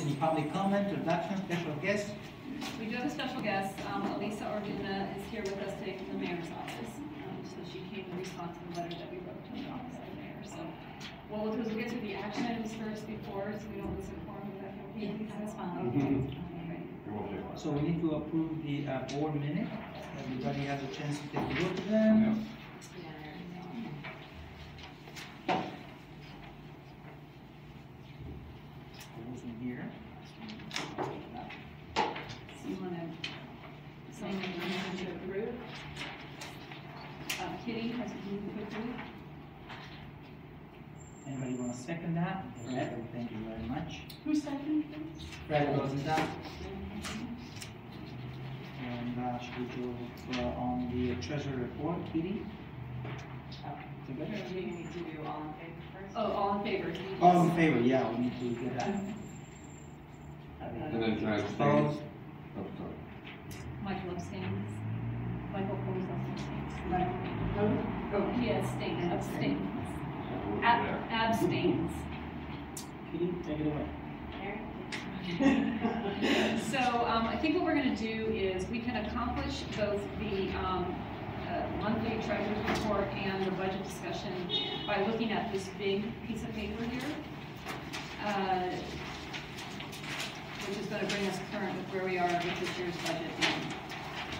Any public comment, introduction, special guest? We do have a special guest, um, Alisa Orduna is here with us today from the mayor's office. Um, so she came in response to the letter that we wrote to the office of the mayor, so. What we'll do is we'll get through the action items first before, so we don't lose inform, that okay? Lisa? that's fine. Okay. Okay. So we need to approve the uh, board minute. Everybody has a chance to take a look at them. Those in here. So you wanna, say that you want to approve? Uh, Kitty, has to move to approve? Anybody want to second that? Fred, thank you very much. Who seconded Fred Rosenthal. And uh, should we go uh, on the treasurer report, Kitty? Together? Do you need to do all in favor first? Oh, all in favor? All in favor, yeah, we need to get that. And then can I abstain? Opposed? Oh, sorry. Michael abstains. Michael Kors abstains. Oh, He abstains, abstains. Yeah. Ab- Abstains. Kitty, take it away. So, um, I think what we're gonna do is we can accomplish both the, um, uh, monthly treasurer's report and the budget discussion by looking at this big piece of paper here. uh, Which is gonna bring us current with where we are with this year's budget.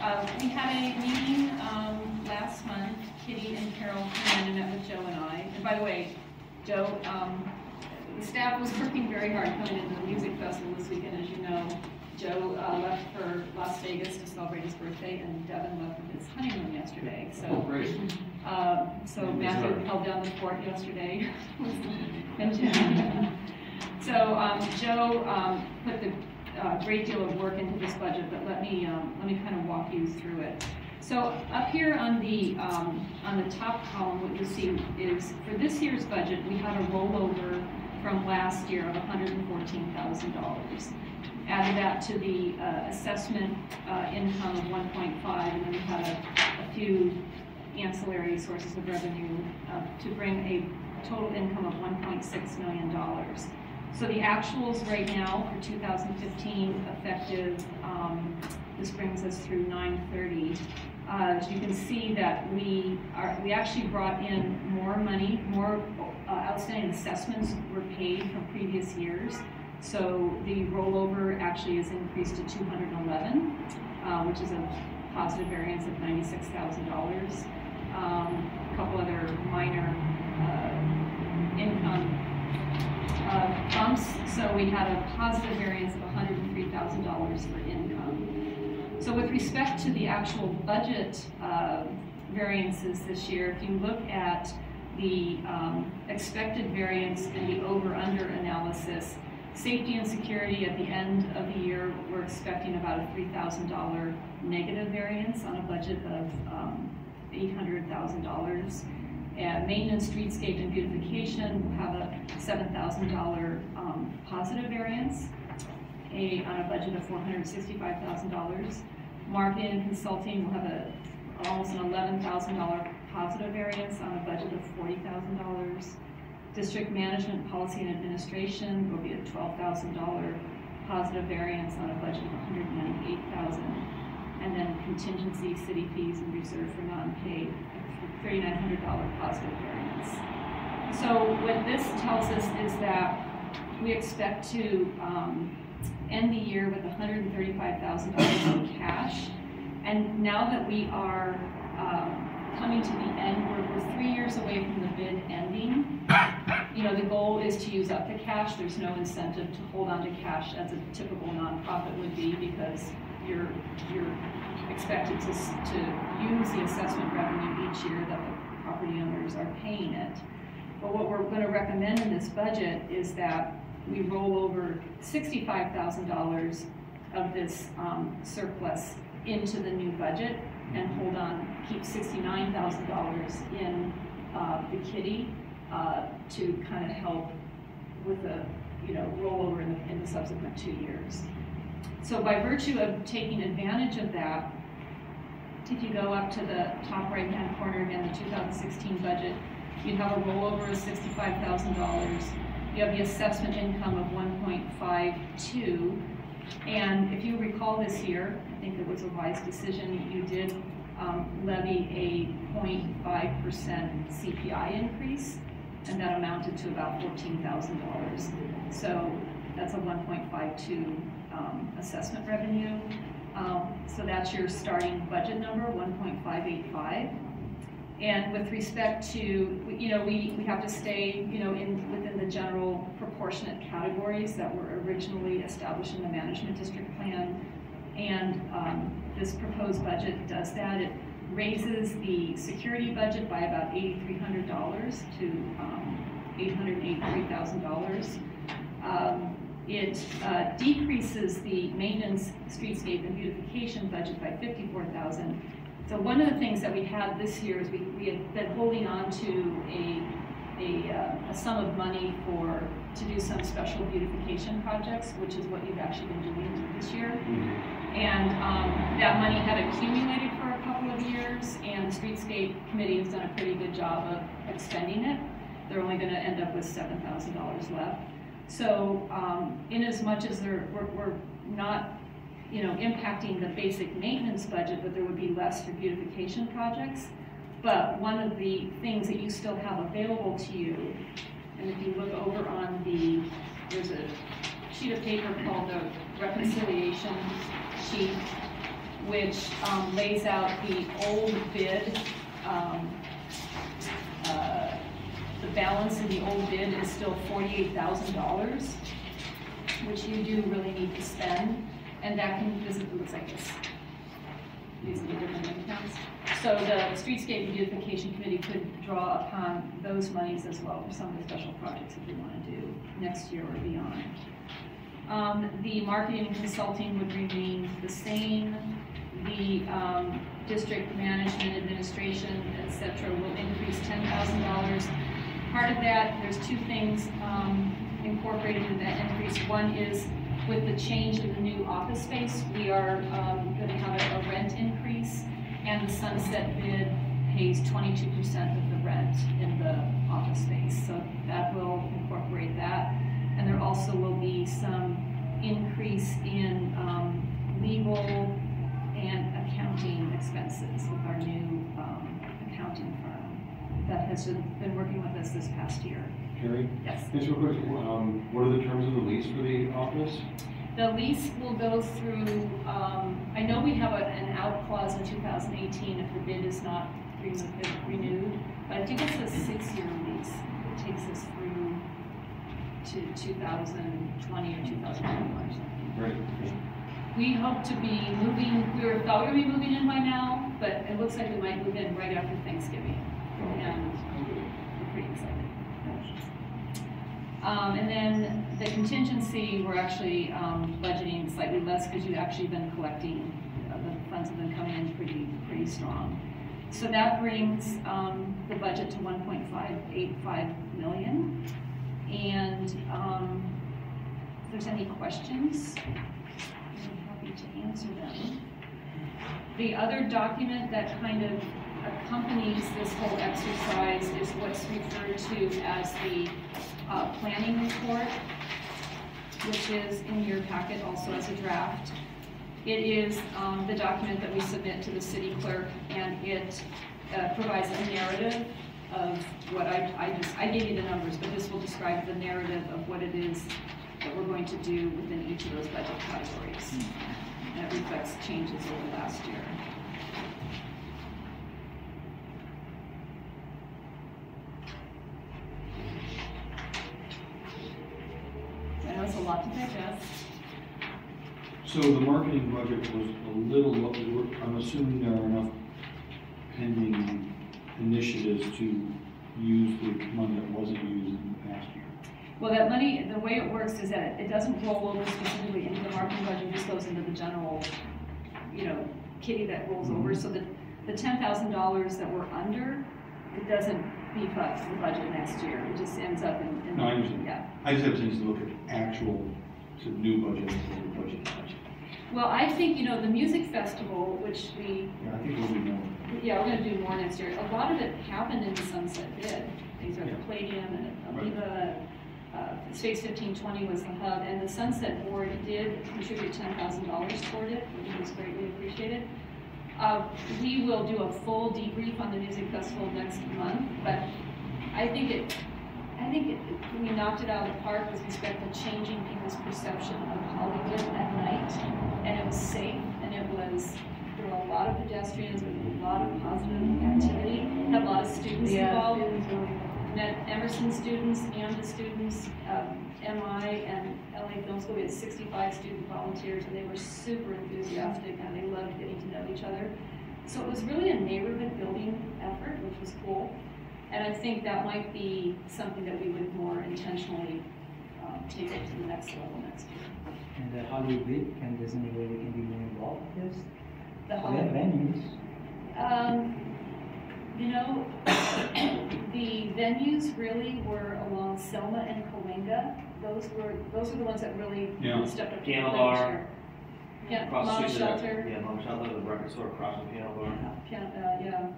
Um, we had a meeting, um, last month, Kitty and Carol came in and met with Joe and I, and by the way, Joe, um, the staff was working very hard coming into the music festival this weekend, as you know. Joe uh, left for Las Vegas to celebrate his birthday, and Devin left for his honeymoon yesterday, Oh, so. great. uh, So Matthew Sorry. held down the fort yesterday. So um, Joe um, put the uh, great deal of work into this budget, but let me, um, let me kind of walk you through it. So up here on the, um, on the top column, what you see is, for this year's budget, we had a rollover from last year of hundred and fourteen thousand dollars. Added that to the uh, assessment uh, income of one point five, and then we had a, a few ancillary sources of revenue uh, to bring a total income of one point six million dollars. So the actuals right now for two thousand fifteen effective, um, this brings us through nine thirty. Uh, as you can see that we are, we actually brought in more money, more uh, outstanding assessments were paid from previous years. So the rollover actually is increased to two hundred and eleven, uh, which is a positive variance of ninety-six thousand dollars. Um, a couple other minor, uh, income, uh, bumps. So we had a positive variance of hundred and three thousand dollars for income. So with respect to the actual budget uh, variances this year, if you look at the um, expected variance and the over-under analysis, safety and security at the end of the year, we're expecting about a $3,000 negative variance on a budget of um, $800,000. And maintenance, streetscape, and beautification will have a $7,000 um, positive variance a, on a budget of four hundred sixty-five thousand dollars. Marketing and consulting will have a, almost an eleven thousand dollar positive variance on a budget of forty thousand dollars. District management, policy and administration will be a twelve thousand dollar positive variance on a budget of 198,000. And then contingency, city fees and reserve for non-paid, thirty-nine hundred dollar positive variance. So what this tells us is that we expect to, um, end the year with hundred and thirty-five thousand dollars in cash. And now that we are, coming to the end, we're, we're three years away from the bid ending. You know, the goal is to use up the cash, there's no incentive to hold on to cash as a typical nonprofit would be because you're, you're expected to, to use the assessment revenue each year that the property owners are paying it. But what we're gonna recommend in this budget is that we roll over sixty-five thousand dollars of this um, surplus into the new budget and hold on, keep sixty-nine thousand dollars in uh, the kitty uh, to kind of help with the, you know, rollover in the, in the subsequent two years. So by virtue of taking advantage of that, if you go up to the top right-hand corner again, the 2016 budget, you'd have a rollover of $65,000. You have the assessment income of one point five two. And if you recall this year, I think it was a wise decision, you did um, levy a 0.5% CPI increase, and that amounted to about $14,000. So that's a 1.52 um, assessment revenue. Um, so that's your starting budget number, 1.585. And with respect to, you know, we, we have to stay, you know, in, within the general proportionate categories that were originally established in the management district plan. And um, this proposed budget does that. It raises the security budget by about eighty-three hundred dollars to um, eight hundred eighty-three thousand dollars. Um, It uh, decreases the maintenance, streetscape, and beautification budget by fifty-four thousand. So one of the things that we had this year is we, we had been holding on to a, a, uh, a sum of money for, to do some special beautification projects, which is what you've actually been doing this year. And um, that money had accumulated for a couple of years, and the streetscape committee has done a pretty good job of expending it. They're only gonna end up with seven thousand dollars left. So, um, in as much as they're, we're, we're not, you know, impacting the basic maintenance budget, but there would be less for beautification projects. But one of the things that you still have available to you, and if you look over on the, there's a sheet of paper called the reconciliation sheet, which um, lays out the old bid. um, uh, The balance in the old bid is still forty-eight thousand dollars, which you do really need to spend, and that can, is- looks like this. These are the different accounts. So the Streetscape Beautification Committee could draw upon those monies as well for some of the special projects if we want to do next year or beyond. Um, the marketing and consulting would remain the same. The, um, district management, administration, et cetera, will increase ten thousand dollars. Part of that, there's two things, um, incorporated in that increase. One is with the change in the new office space, we are, um, gonna have a, rent increase. And the sunset bid pays twenty-two percent of the rent in the office space, so that will incorporate that. And there also will be some increase in um, legal and accounting expenses with our new um, accounting firm that has been working with us this past year. Kerry, Yes. just real quick, um, what are the terms of the lease for the office? The lease will go through, um, I know we have a- an out clause in 2018 if the bid is not re- renewed, but I think it's a six-year lease. It takes us through to 2020 or 2021 or something. Right. We hope to be moving, we were, thought we were gonna be moving in by now, but it looks like we might move in right after Thanksgiving. And we're pretty excited. Um, and then the contingency, we're actually, um, budgeting slightly less because you've actually been collecting, uh, the funds have been coming in pretty, pretty strong. So that brings, um, the budget to one point five eight five million. And, um, if there's any questions, I'm happy to answer them. The other document that kind of accompanies this whole exercise is what's referred to as the uh, planning report, which is in your packet also as a draft. It is um, the document that we submit to the city clerk, and it uh, provides a narrative of what I, I just, I gave you the numbers, but this will describe the narrative of what it is that we're going to do within each of those budget categories. And it reflects changes over last year. A lot to digest. So the marketing budget was a little, I'm assuming there are enough pending initiatives to use the money that wasn't used in the past year. Well, that money, the way it works is that it doesn't roll over specifically into the marketing budget, it just goes into the general, you know, kitty that rolls over. Mm-hmm. So the, the ten thousand dollars that we're under, it doesn't beef up the budget next year. It just ends up in, in. No, I understand. Yeah. I just have to look at actual, to new budget, and old budget. Well, I think, you know, the music festival, which we, Yeah, I think we'll be more. yeah, we're gonna do more next year. A lot of it happened in the Sunset bid. These are the Yeah. Palladium and Right. Uh, Space fifteen twenty was the hub, and the Sunset Board did contribute ten thousand dollars toward it, which was greatly appreciated. Uh, we will do a full debrief on the music festival next month, but I think it, I think it, we knocked it out of the park with respect to changing people's perception of Hollywood at night. And it was safe, and it was, there were a lot of pedestrians, there was a lot of positive activity, had a lot of students involved. Met Emerson students, and the students, um, MI and LA Film School, we had sixty-five student volunteers, and they were super enthusiastic, and they loved getting to know each other. So it was really a neighborhood building effort, which was cool. And I think that might be something that we would more intentionally um, take it to the next level next year. And the Hollywood, can there's any way we can be more involved with this? The Hollywood, Venues, um, you know, the venues really were along Selma and Cahuenga. Those were, those are the ones that really Yeah. stepped up to the Piano plate bar. here. Yeah, Across the Mama street there. Shelter. Yeah, Mama Shelter, the record store across from Piano Bar. Yeah, pian- uh, yeah.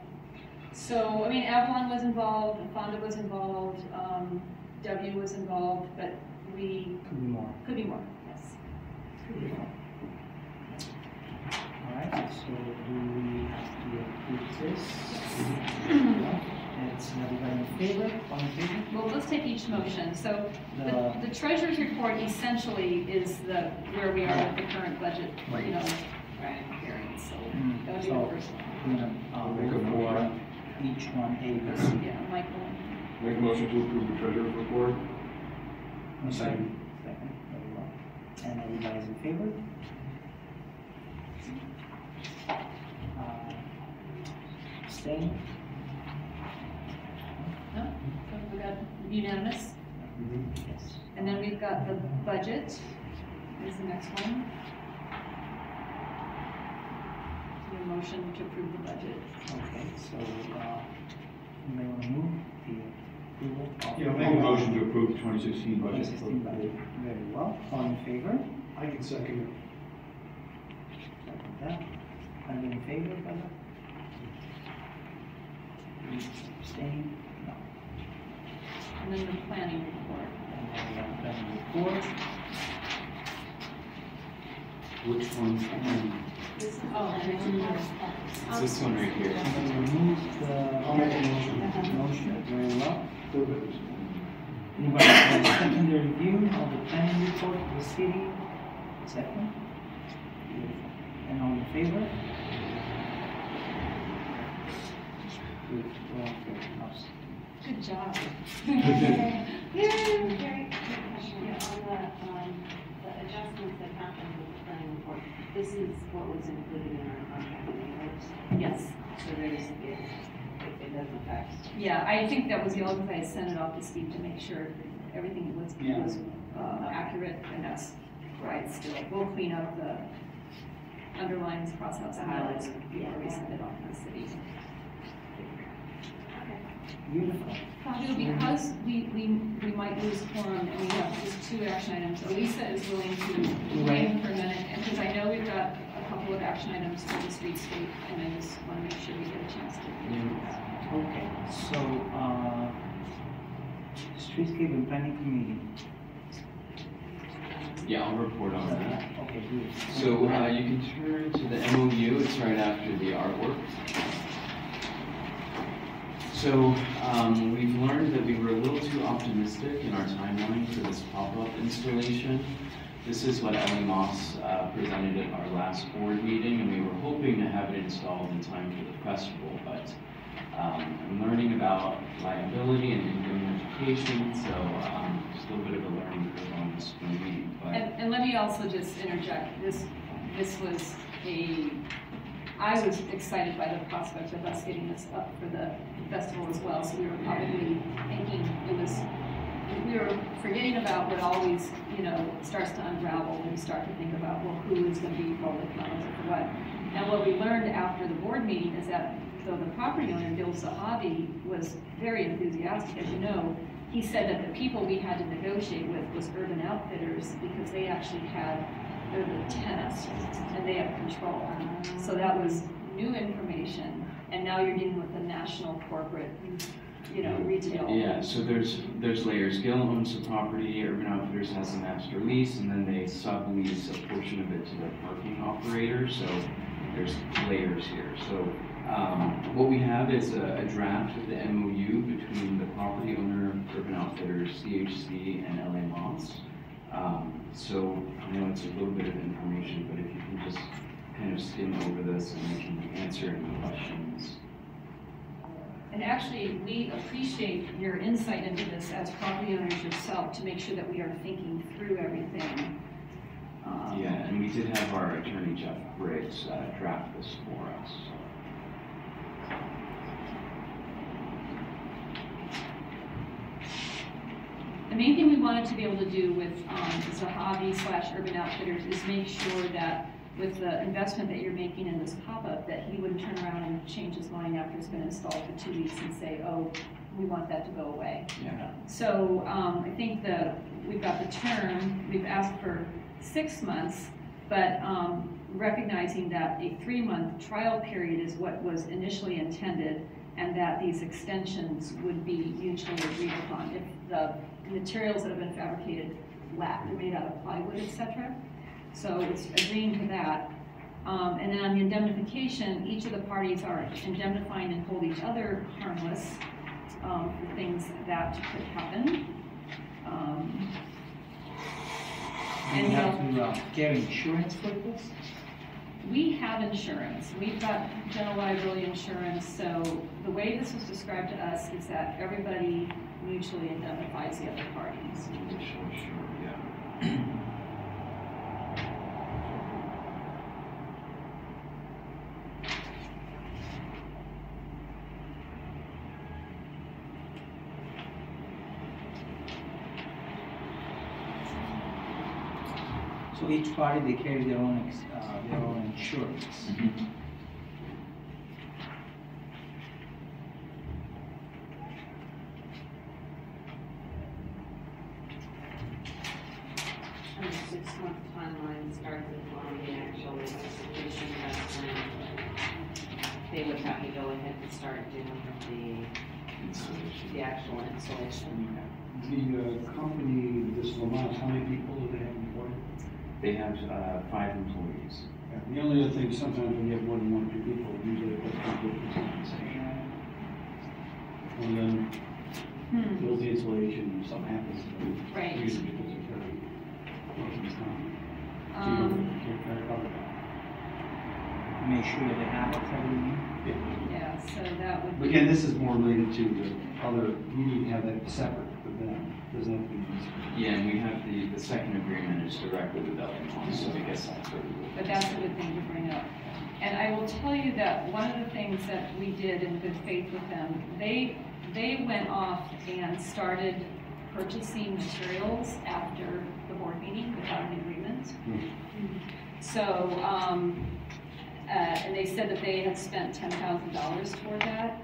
So, I mean, Avalon was involved, Fonda was involved, um, W was involved, but we, could be more. could be more, yes. Could be more. All right, so do we have to approve this? It's everybody in favor, all in favor? Well, let's take each motion. So The, the, the treasurer's report essentially is the, where we are with the current budget, you know, right, hearing, so Mm, that would be so- the first one. we're gonna, uh, Make a vote for motion. each one, A, B, C. Yeah, Michael. Make a motion to approve the treasurer's report. A Second. Second, very well. And everybody's in favor? Uh, Abstain? No? So we got unanimous. Yes. And then we've got the budget is the next one. Your motion to approve the budget. Okay, so, uh, you may wanna move the approval of. Yeah, make a motion to approve the twenty sixteen budget. 2016 budget. Very well, all in favor? I can second Second that. Are you in favor, brother? Abstain? No. And then the planning report. And then we have the report. Which one? Oh, It's this one right here. I'm gonna remove the. I'll make a motion. Uh-huh. Motion, very well. it. Anybody want to second the review of the planning report of the city? Second? Beautiful. And all in favor? Good, well, good, house. Good job. Very question on the, um, the adjustments that happened with the planning report. This is what was included in our contract waivers, Yes. so there's, it, it it doesn't affect. Yeah, I think that was the only thing I sent it off to Steve to make sure everything was, Yeah. was, uh, accurate, and that's right still. We'll clean up the underlines, crossouts, and highlights before we send it off to the city. Beautiful. Fabio, because we, we, we might lose quorum and we have just two action items, Alisa is willing to wait for a minute, and because I know we've got a couple of action items for the streetscape, and I just want to make sure we get a chance to do that. Okay, so, uh, streetscape and planning committee. Yeah, I'll report on that. Okay, good. So uh, you can turn to the MOU, it's right after the artwork. So um, we've learned that we were a little too optimistic in our timeline for this pop-up installation. This is what Ellie Moss uh, presented at our last board meeting, and we were hoping to have it installed in time for the festival, but um, I'm learning about liability and indemnification, so um, just a little bit of a learning curve on this for me, but. And, and let me also just interject, this, this was a, I was excited by the prospect of us getting this up for the festival as well, so we were probably thinking it was, we were forgetting about what always, you know, starts to unravel when you start to think about, well, who is gonna be public comments or for what? And what we learned after the board meeting is that, though the property owner, Bill Sahabi, was very enthusiastic, as you know, he said that the people we had to negotiate with was Urban Outfitters, because they actually had, they're the tenants, and they have control. So that was new information, and now you're dealing with the national corporate you know, retail. Yeah, so there's, there's layers. Gill owns the property, Urban Outfitters has a master lease, and then they sublease a portion of it to the parking operator, so there's layers here. So, um, what we have is a, a draft of the MOU between the property owner, Urban Outfitters, CHC, and LA Moss. Um, so, I know it's a little bit of information, but if you can just kind of skim over this and we can answer any questions. And actually, we appreciate your insight into this as property owners yourself to make sure that we are thinking through everything. Um, Yeah, and we did have our attorney Jeff Briggs uh, draft this for us. The main thing we wanted to be able to do with um, Zahavi slash Urban Outfitters is make sure that with the investment that you're making in this pop-up, that he wouldn't turn around and change his mind after it's been installed for two weeks and say, oh, we want that to go away. Yeah. So um, I think the, we've got the term, we've asked for six months, but um, recognizing that a three-month trial period is what was initially intended, and that these extensions would be mutually agreed upon. If the materials that have been fabricated lack, they're made out of plywood, etc. So it's agreeing to that. Um, And then on the indemnification, each of the parties are indemnifying and hold each other harmless um, for things that could happen. Um, Do you And have to uh, get insurance for this? We have insurance. We've got general liability insurance, so the way this was described to us is that everybody mutually indemnifies the other parties. Sure, sure, yeah. So each party, they carry their own, uh, their own insurance. And the six-month timeline starts upon the actual execution of that plan. They would have to go ahead and start doing the, the actual installation. The uh, company, this Lamont, how many people do they have employed? They have uh, five employees. Yeah, The only other thing, sometimes when you have more than one or two people, usually it does conflict with compensation. And then Hmm, build the insulation, and something happens. then Right. Usually people take care it. Most of the time. So you um, don't get very. Make sure they have it every year. yeah, so that would be, Again, this is more related to the other, you need to have that separate with them, doesn't have to be. Yeah, and we have the, the second agreement is directly with Elmont, so I guess that's where we would. but that's a good thing to bring up. And I will tell you that one of the things that we did in good faith with them, they, they went off and started purchasing materials after the board meeting without an agreement. So, um, uh, and they said that they had spent ten thousand dollars toward that.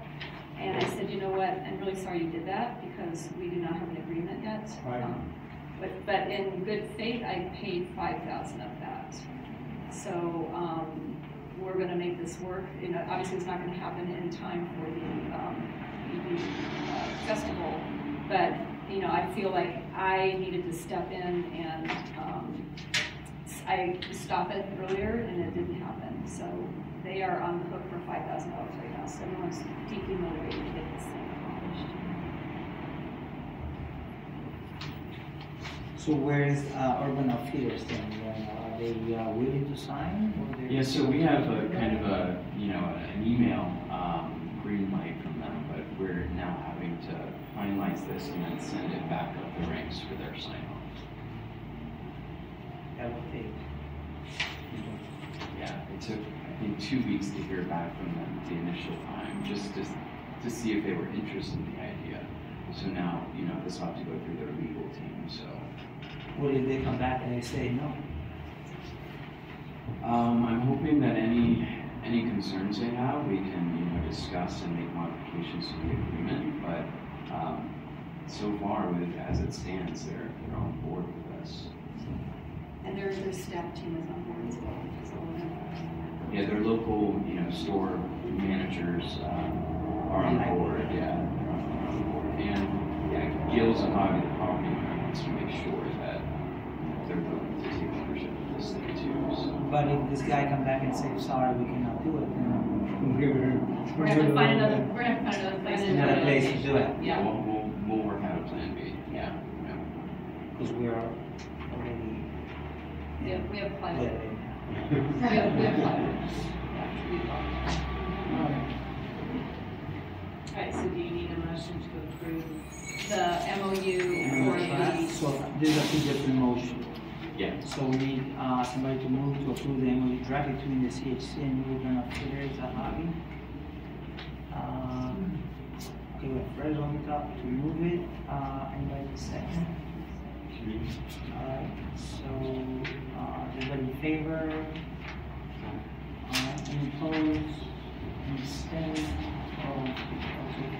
And I said, you know what, I'm really sorry you did that because we do not have an agreement yet. Right. Um, But, but in good faith, I paid five thousand of that. So, um, we're gonna make this work, you know, obviously it's not gonna happen in time for the, um, EV, uh, festival. But, you know, I feel like I needed to step in and, um, I stopped it earlier and it didn't happen, so they are on the hook for five thousand dollars right now, so everyone's deeply motivated to get this thing accomplished. So where is uh, Urban Affairs then? Uh, Are they uh, willing to sign? or Yeah, so we have a kind of a, you know, an email, um, green light from them, but we're now having to finalize this and then send it back up the ranks for their sign off. That will take. Yeah, it took, I think, two weeks to hear back from them the initial time, just to, to see if they were interested in the idea. So now, you know, this will have to go through their legal team, so. What if they come back and they say no? Um, I'm hoping that any, any concerns they have, we can, you know, discuss and make modifications to the agreement, but, um, so far, with, as it stands, they're, they're on board with us. And their, their staff team is on board as well, so. Yeah, their local, you know, store managers, um, are on board, yeah, they're our board. And, yeah, Gil's Hobby, the property owner, wants to make sure that they're willing to take ownership of this thing too, so. But if this guy come back and say, sorry, we cannot do it, then We're gonna have to find another, we're gonna find another place to do another it. place to do it, Yeah. We'll, we'll, we'll work out a plan B, yeah, yeah. because we are already. We have, we have Yeah. We have, we have plywood. Yeah, we have plywood. Alright, so do you need a motion to approve? The MOU for the, So these are two different motions. Yeah. So we need, uh, somebody to move to approve the MOU draft between the CHC and Urban Affairs Hobby. Um, okay, we have Fred on the top to move it, uh, anybody second? Alright, so, uh, everybody in favor? Uh, any opposed? Any abstaining? Oh, okay.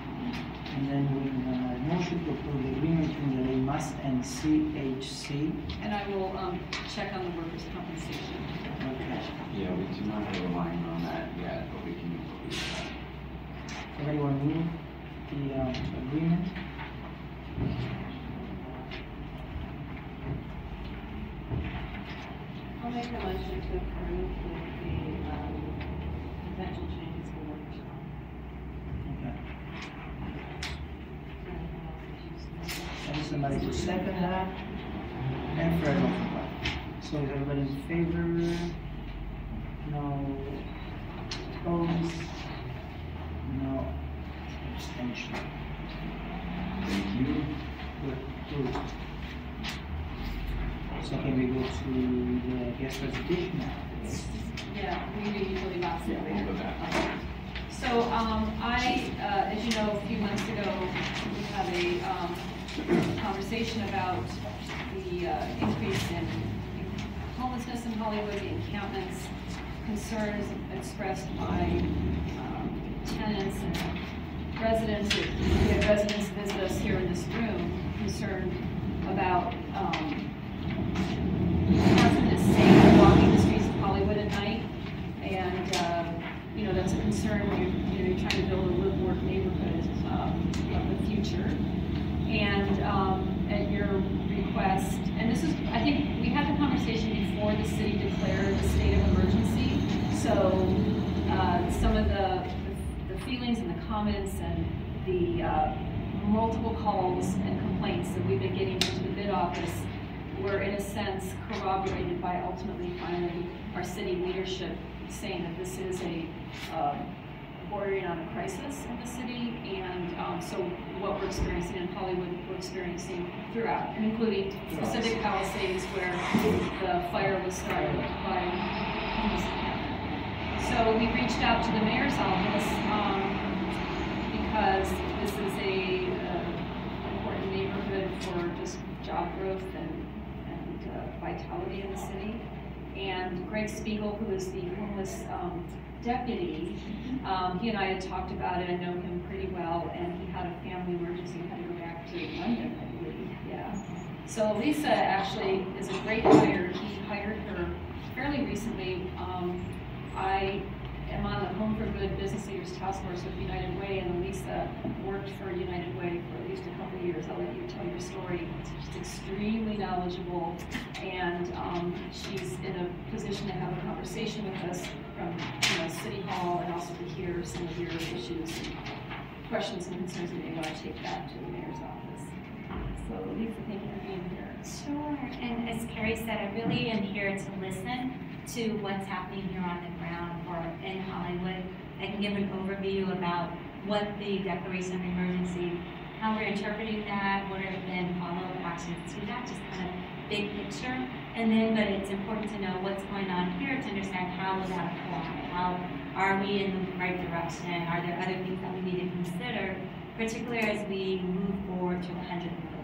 And then we, uh, motion to approve the agreement between the Must and CHC. and I will, um, check on the workers' compensation. Okay. Yeah, we do not have a line on that yet, but we can include that. Somebody want to move the, um, agreement? I'll make a motion to approve with the, um, potential changes for comp. Okay. And somebody to second that? And Fred on the top. So is everybody in favor? No opposed? No abstention. Thank you. Good, good. So can we go to the guest presentation now? Yeah, we do usually last Yeah, we'll go back. So, um, I, uh, as you know, a few months ago, we had a, um, conversation about the, uh, increase in homelessness in Hollywood, the encampments, concerns expressed by, um, tenants and residents, we had residents visit us here in this room, concerned about, um, hazardous safe walking the streets of Hollywood at night. And, uh, a concern when you're, you know, you're trying to build a live-work neighborhood, um, of the future. And, um, at your request, and this is, I think, we had the conversation before the city declared a state of emergency. So, uh, some of the, the feelings and the comments and the, uh, multiple calls and complaints that we've been getting into the bid office were in a sense corroborated by ultimately finally our city leadership saying that this is a, um, bordering on a crisis in the city. And, um, so what we're experiencing in Hollywood, we're experiencing throughout, including Pacific Palisades where the fire was started by. So we reached out to the mayor's office, um, because this is a, uh, important neighborhood for just job growth and, and uh, vitality in the city. And Greg Spiegel, who is the homeless, um, deputy, um, he and I had talked about it, I know him pretty well, and he had a family emergency, and had to go back to London, I believe, yeah. So Lisa actually is a great hire, he hired her fairly recently. Um, I am on the Home for Good Business Leaders Task Force with United Way, and Lisa worked for United Way for at least a couple years. I'll let you tell your story. She's extremely knowledgeable, and um, she's in a position to have a conversation with us from, you know, City Hall, and also to hear some of your issues and questions and concerns you want to take back to the mayor's office. So Lisa, thank you for being here. Sure, and as Kerry said, I really am here to listen to what's happening here on the ground or in Hollywood. I can give an overview about what the declaration of emergency, how we're interpreting that, what have been follow-up actions to that, just kind of big picture. And then, but it's important to know what's going on here to understand how will that apply? How are we in the right direction? Are there other things that we need to consider, particularly as we move forward to 100 million?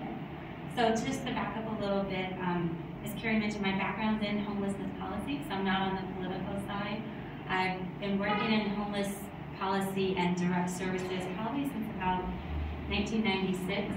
So just to back up a little bit, um, as Kerry mentioned, my background's in homelessness policy, so I'm not on the political side. I've been working in homeless policy and direct services probably since about 1996.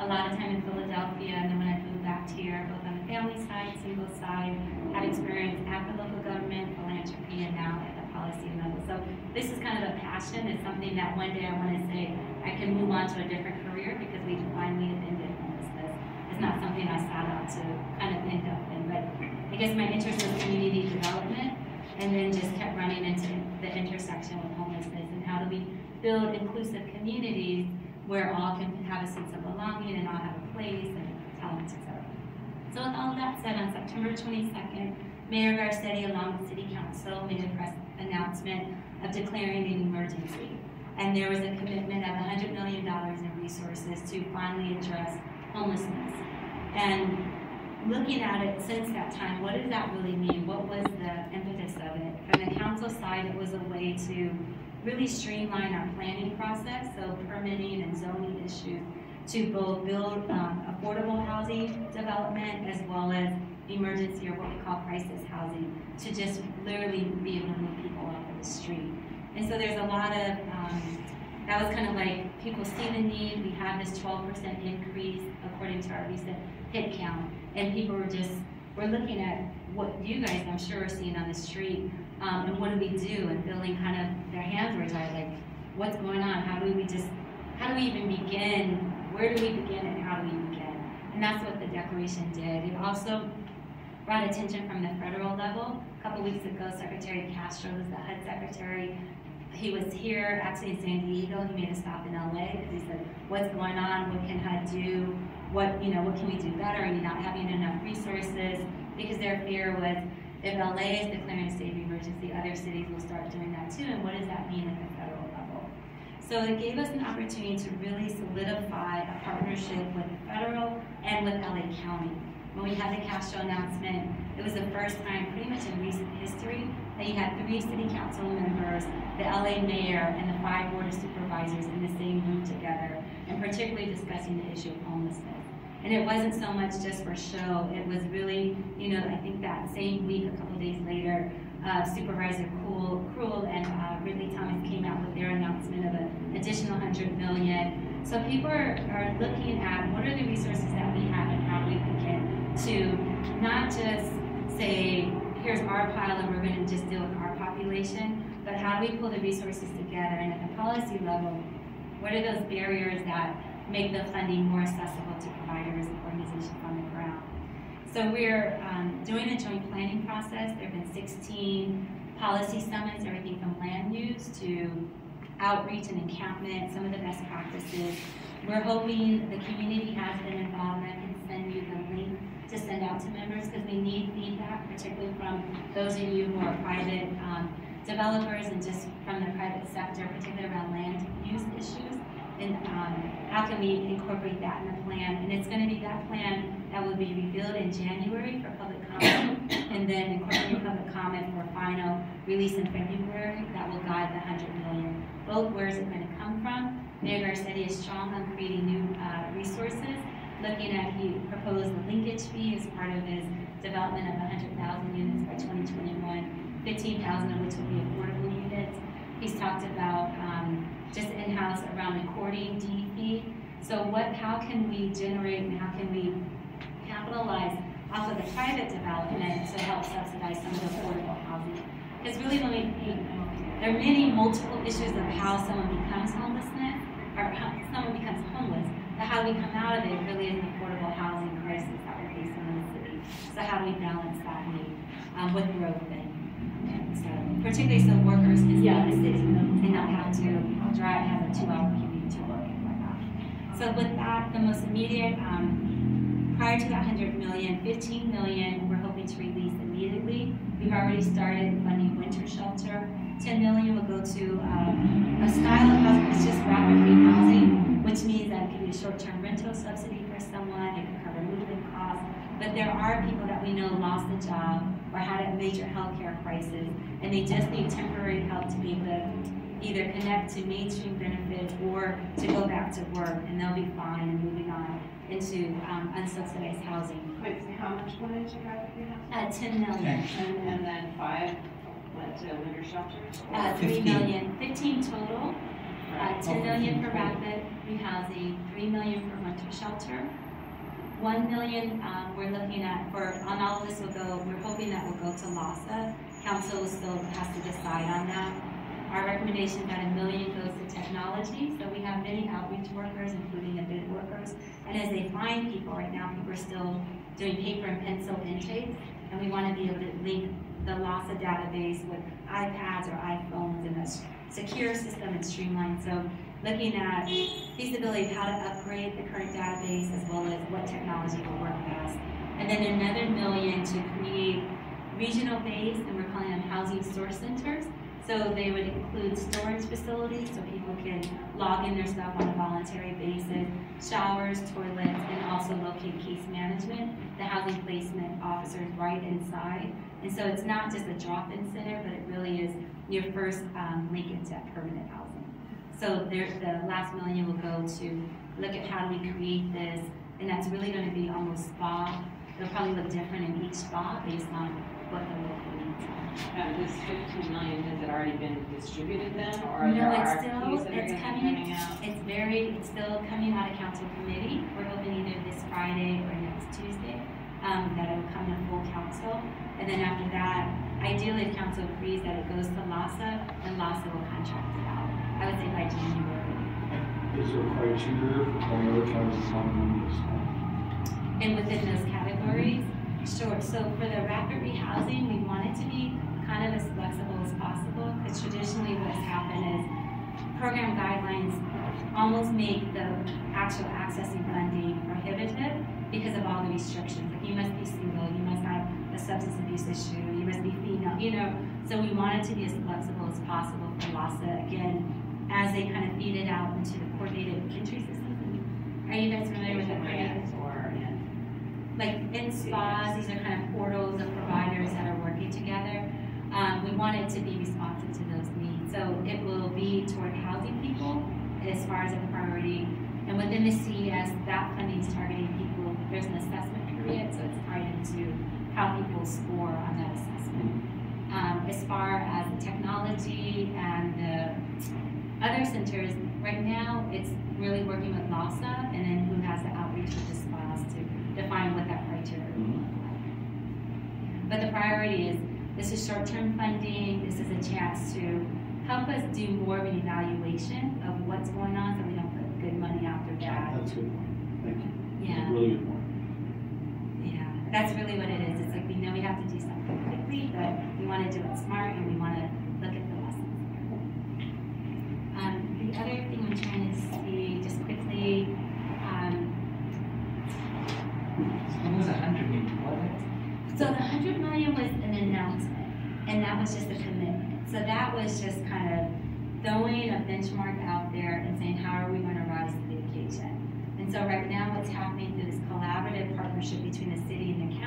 A lot of time in Philadelphia, and then when I moved back here, both on the family side, single side, had experience at the local government, philanthropy, and now at the policy level. So this is kind of a passion, it's something that one day I want to say, I can move on to a different career because we finally have ended homelessness. It's not something I set out to kind of end up in, but I guess my interest was community development and then just kept running into the intersection with homelessness and how do we build inclusive communities where all can have a sense of belonging and all have a place and talents, etc. So with all that said, on September 22nd, Mayor Garcetti along with City Council made a press announcement of declaring an emergency. And there was a commitment of $100 million in resources to finally address homelessness. And looking at it since that time, what does that really mean? What was the impetus of it? From the council side, it was a way to really streamline our planning process, so permitting and zoning issues, to both build um, affordable housing development as well as emergency or what we call crisis housing, to just literally be able to move people off of the street. And so there's a lot of, um, that was kind of like, people see the need, we have this 12% increase according to our recent PIT count, and people were just, we're looking at what you guys, I'm sure, are seeing on the street, um, and what do we do, and feeling kind of, their hands were tied, like, what's going on, how do we just, how do we even begin, where do we begin, and how do we begin? And that's what the declaration did. It also brought attention from the federal level. A couple weeks ago, Secretary Castro was the HUD secretary. He was here, actually in San Diego. He made a stop in LA because he said, "What's going on? What can HUD do? What you know? What can we do better?" And not having enough resources because their fear was if LA is declaring a state of emergency, other cities will start doing that too. And what does that mean at the federal level? So it gave us an opportunity to really solidify a partnership with the federal and with LA County when we had the Castro announcement, it was the first time, pretty much in recent history, that you had three city council members, the LA mayor, and the five board of supervisors in the same room together, and particularly discussing the issue of homelessness. And it wasn't so much just for show, it was really, you know, I think that same week, a couple days later, uh, Supervisor Cool, Cruel and uh, Ridley Thomas came out with their announcement of an additional 100 million. So people are, are looking at what are the resources that we have and how we begin to not just say, here's our pile and we're going to just deal with our population, but how do we pull the resources together? And at the policy level, what are those barriers that make the funding more accessible to providers and organizations on the ground? So we're um, doing a joint planning process. There have been 16 policy summits, everything from land use to outreach and encampment, some of the best practices. We're hoping the community has been involved, and I can send you the link to send out to members because we need feedback, particularly from those of you who are private um, developers and just from the private sector, particularly around land use issues. And um, how can we incorporate that in the plan? And it's going to be that plan that will be revealed in January for public comment, and then incorporating public comment for final release in February that will guide the 100 million. Both where is it going to come from? Mayor Garcetti is strong on creating new uh, resources looking at, he proposed the linkage fee as part of his development of 100,000 units by 2021, 15,000 of which will be affordable units. He's talked about um, just in-house around recording D fee. So what, how can we generate and how can we capitalize off of the private development to help subsidize some of the affordable housing? Because really, when there are many multiple issues of how someone becomes homelessness, or how someone becomes homeless but how do we come out of it really is an affordable housing crisis that we're facing in the city. So how do we balance that need um, with growth so particularly so workers can stay in the city and not have to drive, have a two-hour commute to work and whatnot. So with that, the most immediate, um, prior to that 100 million, 15 million we're hoping to release immediately. We've already started funding winter shelter. 10 million will go to um, a style of housing, it's just rapid housing which means that it can be a short-term rental subsidy for someone, it can cover moving costs, but there are people that we know lost a job or had a major healthcare crisis, and they just need temporary help to be able to either connect to mainstream benefits or to go back to work, and they'll be fine and moving on into um, unsubsidized housing. Wait, so how much money did you have for your house? Uh, 10 million. And, and then five went to winter shelters? Uh, 3 15. million, 15 total. Uh, 10 Oh, million for 15. rapid rehousing, 3 million for winter shelter. 1 million, um, we're looking at, for, on all of this will go, we're hoping that will go to LAHSA council still has to decide on that. Our recommendation that a million goes to technology, so we have many outreach workers, including the bid workers. And as they find people, right now, people are still doing paper and pencil intakes, and we want to be able to link the LAHSA database with iPads or iPhones in a secure system and streamline. So looking at feasibility of how to upgrade the current database as well as what technology will work best. And then another million to create regional based, and we're calling them housing source centers. So they would include storage facilities, so people can log in their stuff on a voluntary basis, showers, toilets, and also locate case management, the housing placement officers right inside. And so it's not just a drop-in center, but it really is your first um, link into permanent housing. So there, the last million will go to look at how do we create this, and that's really gonna be almost SPA. It'll probably look different in each SPA based on what the local needs are. This fifteen million, has it already been distributed then, or are No, it's still, RFPs that are it's coming, it's very, it's still coming out of council committee. We're hoping either this Friday or next Tuesday, um, that it'll come to full council. And then after that, ideally, if council agrees that it goes to LAHSA, then LAHSA will contract it out. I would say by January. Is there a criteria for money is spent? And within those categories, sure, so for the rapid rehousing, we want it to be kind of as flexible as possible, because traditionally what's happened is program guidelines almost make the actual accessing funding prohibitive because of all the restrictions, like you must be single, you must have a substance abuse issue, you must be female, you know, so we wanted to be as flexible as possible for LAHSA, again, as they kind of feed it out into the coordinated entry system. Are you guys familiar with the coordinated? Or like in SPAs, these are kind of portals of providers that are working together. Um, we want it to be responsive to those needs. So it will be toward housing people as far as a priority. And within the CES, that funding is targeting people, there's an assessment period, so it's tied into how people score on that assessment. Um, as far as the technology and the other centers, right now, it's really working with LAHSA and then who has the outreach with the SPAs to define what that criteria would look like. But the priority is, this is short-term funding, this is a chance to help us do more of an evaluation of what's going on, so we don't put good money after bad. That's a good point. Thank you. That's Yeah, a really good point. That's really what it is, it's like, we know we have to do something quickly, but we wanna do it smart and we wanna look at the lessons. Um, the other thing I'm trying to see, just quickly, um, It was a hundred million, wasn't? So the hundred million was an announcement, and that was just a commitment. So that was just kind of throwing a benchmark out there and saying, how are we gonna rise to the occasion? And so right now, what's happening through this collaborative partnership between the city and the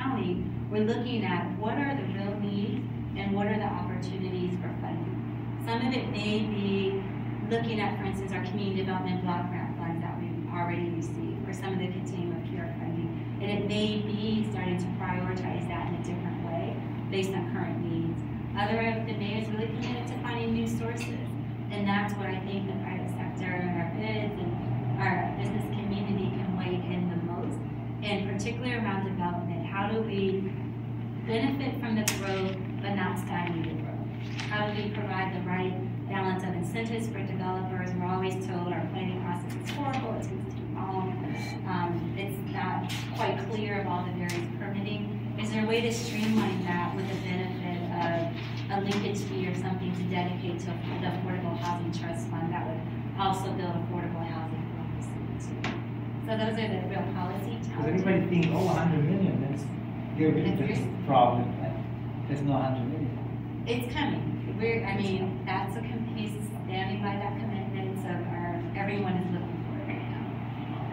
we're looking at what are the real needs and what are the opportunities for funding. Some of it may be looking at, for instance, our community development block grant funds that we've already received, or some of the continuum of care funding. And it may be starting to prioritize that in a different way based on current needs. Other of the mayor is really committed to finding new sources. And that's what I think the private sector and our bids and our business community can weigh in the most. And particularly around development, how do we benefit from the growth but not stymie growth? How do we provide the right balance of incentives for developers? We're always told our planning process is horrible, it takes too long. Um, it's not quite clear of all the various permitting. Is there a way to streamline that with the benefit of a linkage fee or something to dedicate to the Affordable Housing Trust Fund that would also build affordable housing for the city too? So those are the real policy challenges. everybody think, oh, a hundred million, let's get rid of this problem. There's no hundred million. It's coming. We're, I mean, that's a, com- he's standing by that commitment, so our, everyone is looking for it right now.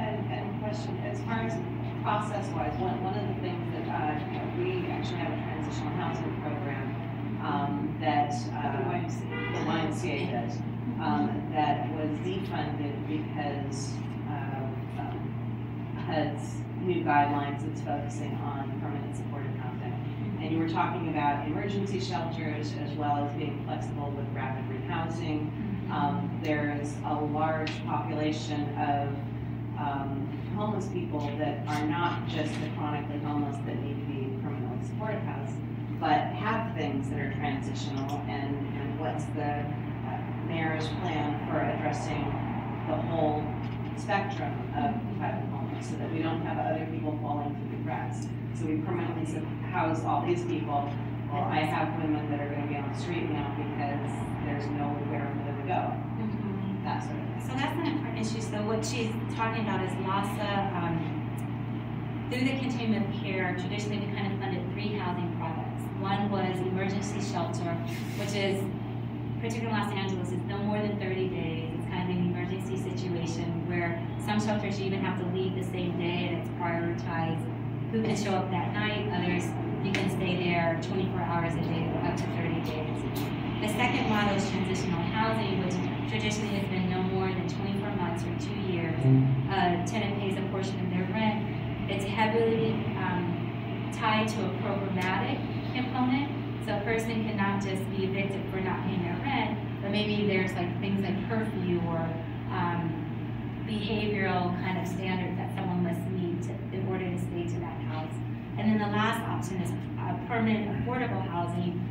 And, and question, as far as process-wise, one, one of the things that, uh, you know, we actually have a transitional housing program, um, that, uh, the YMCA does, um, that was defunded because of, um, HUD's new guidelines that's focusing on permanent supportive housing. And you were talking about emergency shelters as well as being flexible with rapid rehousing. Um, there's a large population of, um, homeless people that are not just the chronically homeless that need to be permanently supportive housed, but have things that are transitional. And what's the uh, mayor's plan for addressing the whole spectrum of so that we don't have other people falling through the cracks. So we permanently house all these people, well, I have women that are gonna be on the street now because there's nowhere for them to go, that sort of thing. So that's an important issue. So what she's talking about is LAHSA, um, through the continuum of care, traditionally we kind of funded three housing products. One was emergency shelter, which is, particularly in Los Angeles, is no more than thirty days. Emergency situation where some shelters you even have to leave the same day and it's prioritized who can show up that night, others you can stay there twenty-four hours a day for up to thirty days. The second model is transitional housing, which traditionally has been no more than 24 months or two years. A tenant pays a portion of their rent. It's heavily um, tied to a programmatic component. So a person cannot just be evicted for not paying their rent, but maybe there's like things like curfew or um, behavioral kind of standards that someone must meet to, in order to stay to that house. And then the last option is uh, permanent affordable housing,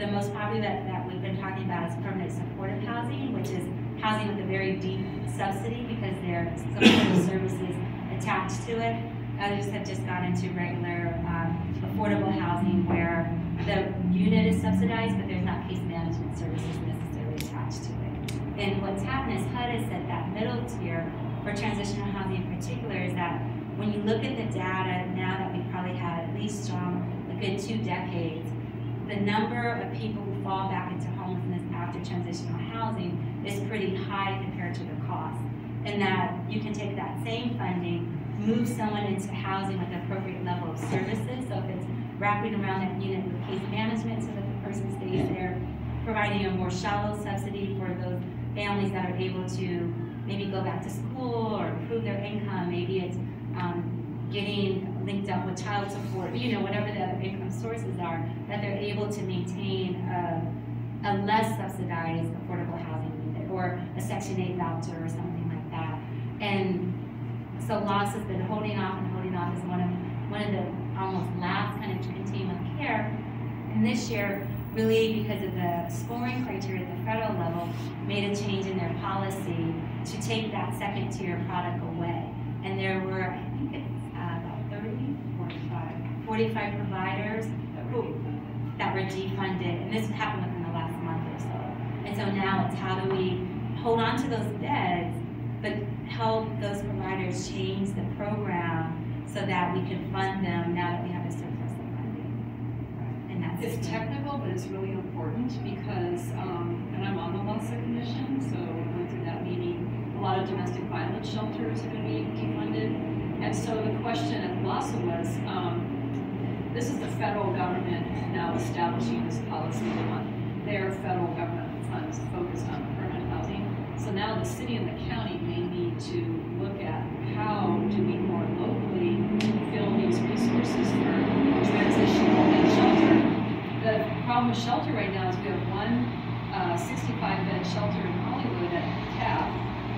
the most popular that, that we've been talking about is permanent supportive housing, which is housing with a very deep subsidy because there are supportive services attached to it. Others have just gone into regular um, affordable housing where the unit is subsidized, but there's not case management services necessarily attached to And what's happened is HUD has said that middle tier for transitional housing in particular is that when you look at the data now that we've probably had at least um, a good two decades, the number of people who fall back into homelessness after transitional housing is pretty high compared to the cost. And that you can take that same funding, move someone into housing with the appropriate level of services. So if it's wrapping around that unit with case management so that the person stays there, providing a more shallow subsidy for those families that are able to maybe go back to school or improve their income. Maybe it's um, getting linked up with child support, you know, whatever the other income sources are, that they're able to maintain a, a less subsidized affordable housing unit or a Section 8 voucher or something like that. And so loss has been holding off and holding off as one of one of the almost last kind of continuum care. And this year, really because of the scoring criteria at the federal level, made a change in their policy to take that second tier product away. And there were, I think it's uh, about 30, 45, 45 providers who, that were defunded, and this happened within the last month or so. And so now it's how do we hold on to those beds, but help those providers change the program so that we can fund them now that we have a surplus of funding. And that's It's technical, but it's really important because, um, and I'm on the LAHSA commission, so I went through that meeting. A lot of domestic violence shelters are gonna be defunded. And so the question at LAHSA was, um, this is the federal government now establishing this policy. Want their federal government funds focused on permanent housing. So now the city and the county may need to look at how do we more locally fill these resources for transitional and shelter. The problem with shelter right now is we have one uh, 65 bed shelter in Hollywood at CAP,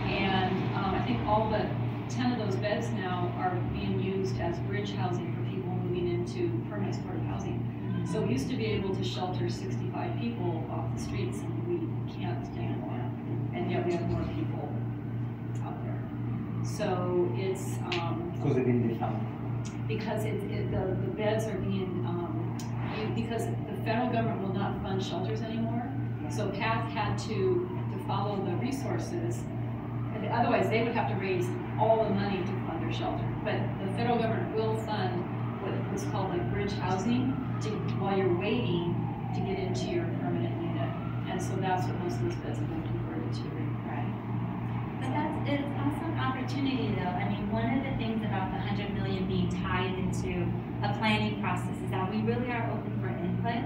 And um, I think all but 10 of those beds now are being used as bridge housing for people moving into permanent supportive housing. So we used to be able to shelter 65 people off the streets and we can't anymore. And yet we have more people out there. So it's, um, Because they've been defunct. because it, it, the, the beds are being, um, because the federal government will not fund shelters anymore. So PATH had to, to follow the resources, otherwise they would have to raise all the money to fund their shelter. But the federal government will fund what was called like bridge housing to, while you're waiting to get into your permanent unit. And so that's what most of those beds have been converted to. But that's, it's also an opportunity though. I mean, one of the things about the hundred million being tied into a planning process is that we really are input.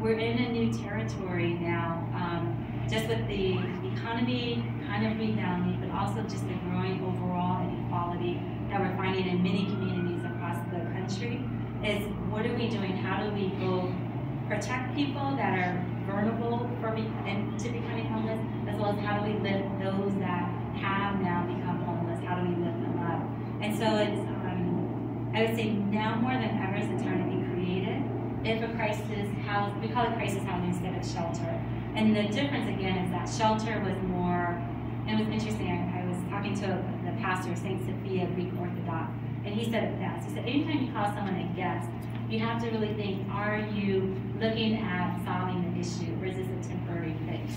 We're in a new territory now, um, just with the economy kind of rebounding, but also just the growing overall inequality that we're finding in many communities across the country. Is what are we doing? How do we go protect people that are vulnerable and to becoming homeless, as well as how do we lift those that have now become homeless? How do we lift them up? And so it's, um, I would say now more than ever is the time to be creative. If a crisis house, we call it crisis housing instead of shelter. And the difference again is that shelter was more, it was interesting, I, I was talking to the pastor of St. Sophia Greek Orthodox, and he said it best. He said, anytime you call someone a guest, you have to really think, are you looking at solving the issue, or is this a temporary fix?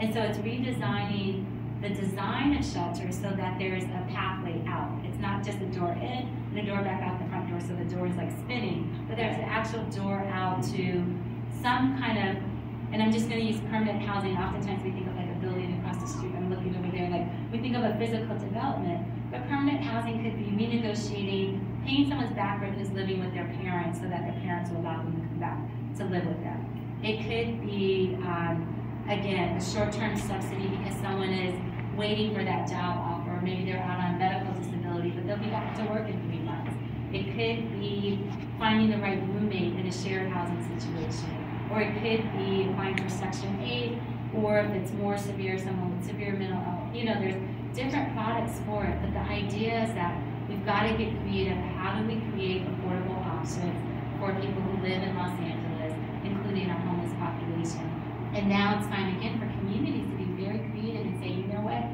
And so it's redesigning the design of shelters so that there's a pathway out. It's not just a door in and a door back out so the door is like spinning, but there's an actual door out to some kind of, and I'm just gonna use permanent housing, oftentimes we think of like a building across the street, I'm looking over there, like, we think of a physical development, but permanent housing could be renegotiating, paying someone's back rent who's living with their parents so that their parents will allow them to come back to live with them. It could be, um, again, a short-term subsidy because someone is waiting for that job offer, maybe they're out on medical disability, but they'll be back to work in three. It could be finding the right roommate in a shared housing situation, or it could be applying for Section 8, or if it's more severe, someone with severe mental health. You know, there's different products for it, but the idea is that we've got to get creative. How do we create affordable options for people who live in Los Angeles, including our homeless population? And now it's time again for communities to be very creative and say, you know what?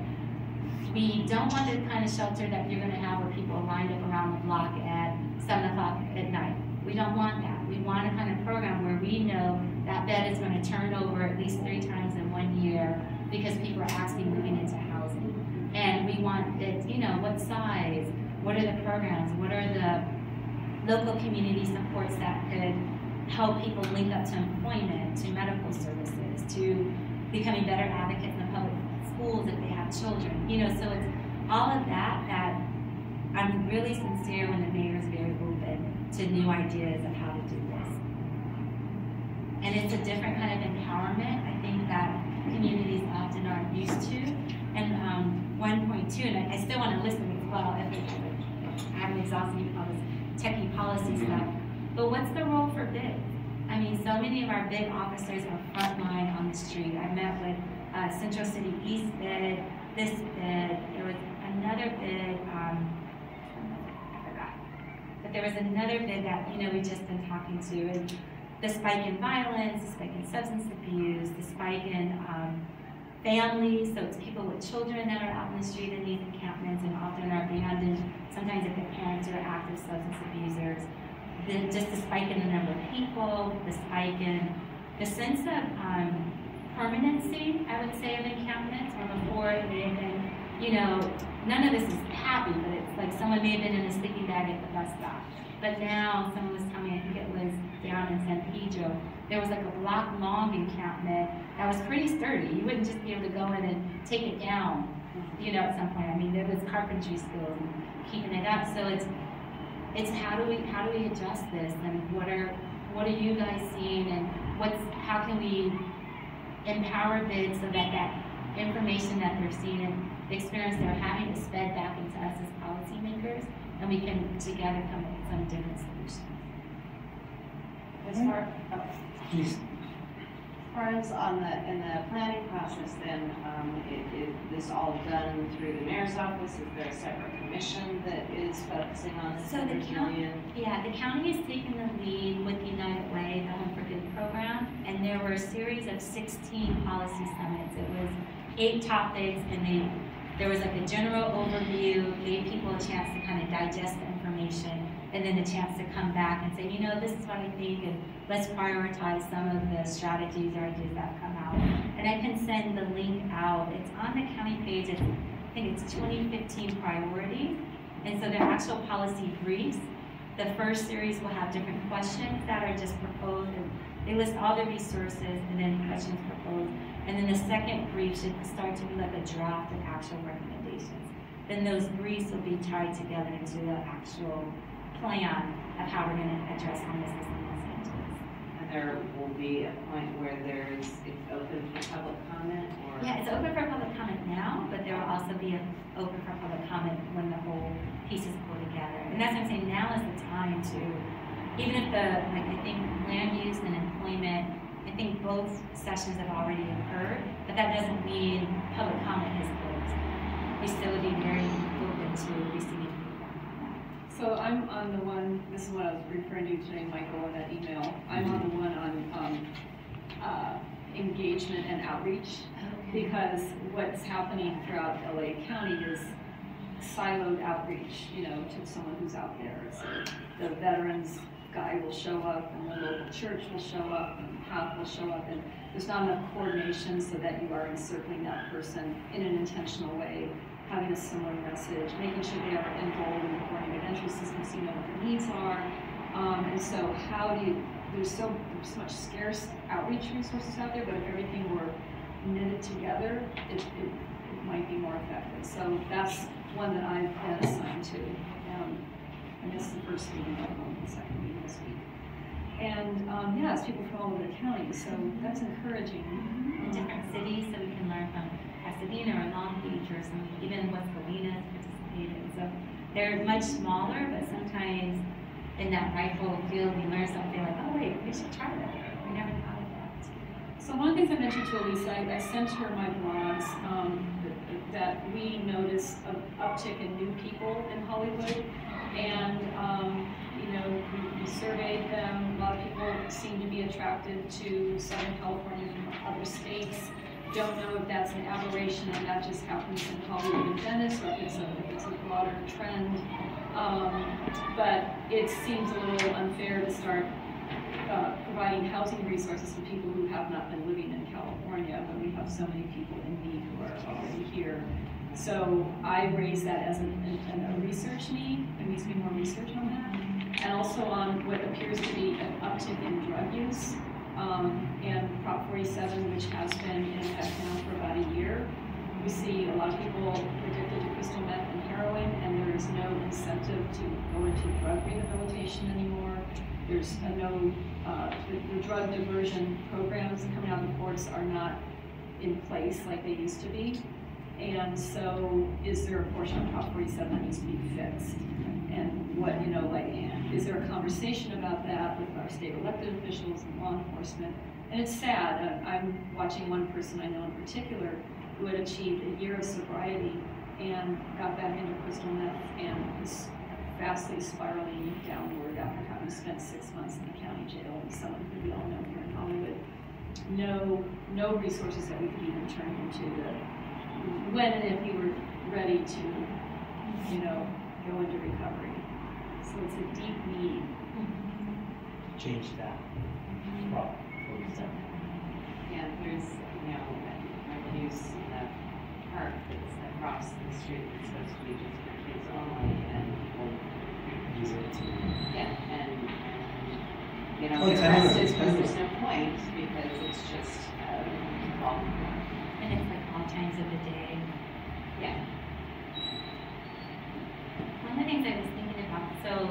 We don't want the kind of shelter that you're going to have where people are lined up around the block at 7 o'clock at night. We don't want that. We want a kind of program where we know that bed is going to turn over at least three times in one year because people are actually moving into housing. And we want it, you know, what size, what are the programs, what are the local community supports that could help people link up to employment, to medical services, to becoming better advocates in the public schools if they have children. You know, so it's all of that that I'm really sincere when the mayor is very open to new ideas of how to do this. And it's a different kind of empowerment, I think, that communities often aren't used to. And um, 1.2, and I, still want to listen as well, if it, I haven't exhausted even all this techie policy stuff. But what's the role for BID? I mean, so many of our BID officers are frontline on the street. I met with uh, Central City East BID, this BID, there was another BID, um, I forgot. But there was another BID that, you know, we've just been talking to, and the spike in violence, the spike in substance abuse, the spike in um, families, so it's people with children that are out in the street in these encampments and often are abandoned, sometimes if the parents are active substance abusers. The, just the spike in the number of people, the spike in the sense of um, permanency, I would say, of encampments, where before it may have been, you know, none of this is happy, but it's like someone may have been in a sleeping bag at the bus stop. But now, someone was telling me, I think it was down in San Pedro, there was like a block long encampment that was pretty sturdy. You wouldn't just be able to go in and take it down, you know, at some point. I mean, there was carpentry skills and keeping it up. So it's it's how do we how do we adjust this and what are what are you guys seeing and what's how can we empower bids so that that information that they're seeing and the experience they're having is fed back into us as policymakers and we can together come up with some different solutions. As far, oh, Please, as on the, in the planning process, then, um, i- is this all done through the mayor's office? Is there a separate commission that is focusing on this So the county- Yeah, the county has taken the lead with the United Way, the Home for Good program, and there were a series of 16 policy summits. It was eight topics, and they, there was like a general overview, gave people a chance to kind of digest the information, and then a chance to come back and say, you know, this is what I think, and let's prioritize some of the strategies or ideas that come out. And I can send the link out. It's on the county page. It's, I think it's 2015 priorities. And so they're actual policy briefs. The first series will have different questions that are just proposed, and they list all the resources and then questions proposed. And then the second brief should start to be like a draft of actual recommendations. Then those briefs will be tied together into the actual plan of how we're gonna address homelessness in Los Angeles. And there will be a point where there's, it's open for public comment or? Yeah, it's open for public comment now, but there will also be a, open for public comment when the whole piece is pulled together. And that's what I'm saying, now is the time to, even if the, like, I think land use and employment, I think both sessions have already occurred, but that doesn't mean public comment has closed. We still would be very open to receiving feedback on that. So I'm on the one, this is what I was referring to today, Michael, in that email. I'm on the one on, um, uh, engagement and outreach because what's happening throughout LA County is siloed outreach, you know, to someone who's out there. So the veterans guy will show up and the local church will show up and HAP will show up and there's not enough coordination so that you are encircling that person in an intentional way, having a similar message, making sure they are enrolled in the coordinated entry system so you know what their needs are. Um, and so how do you, there's so, there's so much scarce outreach resources out there, but if everything were knitted together, it, it, it might be more effective. So that's one that I've been assigned to. Um, I missed the first meeting, I'm on the second meeting this week. And, um, yeah, it's people from all over the county, so that's encouraging. in different cities, so we can learn from Pasadena or Long Beach or some, even West Covina participated. So they're much smaller, but sometimes in that rifle field, we learn something like, oh wait, we should try that. We never thought of that. So one of the things I mentioned to Alisa, I, I sent her my blogs, um, that, we noticed an uptick in new people in Hollywood. And, um, you know, we, we surveyed them, a lot of people seem to be attracted to Southern California from other states. Don't know if that's an aberration and that just happens in Hollywood and Venice, or if it's a, if it's a broader trend. Um, but it seems a little unfair to start uh, providing housing resources to people who have not been living in California, when we have so many people in need who are already here. So I raise that as an, an, a research need, there needs to be more research on that. And also on what appears to be an uptick in drug use. Um, and Prop 47, which has been in effect now for about a year, we see a lot of people addicted to crystal meth and heroin, and there is no incentive to go into drug rehabilitation anymore. There's no, uh, the, the drug diversion programs coming out of the courts are not in place like they used to be. And so is there a portion of Prop 47 that needs to be fixed? And what, you know, like, is there a conversation about that with our state elected officials and law enforcement? And it's sad, I'm watching one person I know in particular who had achieved a year of sobriety and got back into crystal meth and was vastly spiraling downward after having spent six months in the county jail and someone who we all know here in Hollywood. No, no resources that we could even turn him to when and if he were ready to, you know, go into recovery. So it's a deep need. to Change that. Prop 47. Yeah, there's, you know, I use the park that's across the street that's supposed to be just for kids only and people, Use it to. yeah, and, you know, Well, it's the rest is, it's because there's no point because it's just, um, well, And it's like all times of the day. yeah. One of the things I was thinking about, so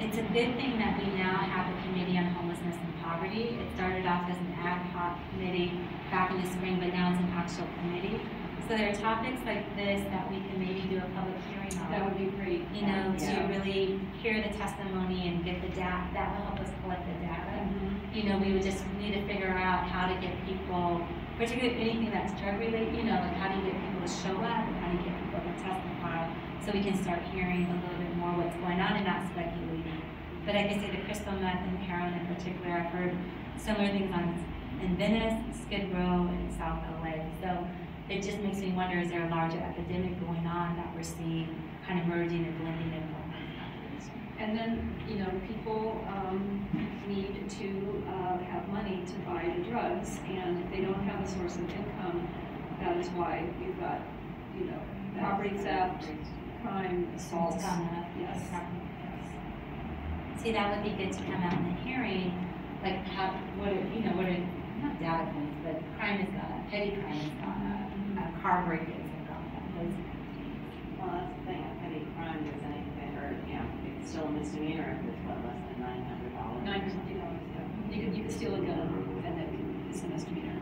it's a good thing that we now have a committee on homelessness and poverty. It started off as an ad hoc committee back in the spring, but now it's an actual committee. So there are topics like this that we can maybe do a public hearing on. That would be great. You know, to really hear the testimony and get the data, that will help us collect the data. Mhm. You know, we would just need to figure out how to get people, particularly anything that's drug related, you know, like how do you get people to show up and how do you get people to testify so we can start hearing a little bit more what's going on and not speculating. But like I say, the crystal meth and heroin in particular, I've heard similar things on in Venice, Skid Row, and South LA. So it just makes me wonder, is there a larger epidemic going on that we're seeing kind of merging and blending in And then, you know, people um, need to uh, have money to buy the drugs, and if they don't have a source of income, that is why we've got, you know, property theft, crime, assault. It's. Yes. See, that would be good to come out in the hearing, like how, what are, you know, what are, not data points, but crime has gone up, petty crime has gone up, uh, car break-ins have gone up, those kind of things. Well, that's the thing, a petty crime is anything, or, you know, it's still a misdemeanor if it's what, less than nine hundred dollars? Nine or something dollars. You could, you could steal a gun, and that is a misdemeanor.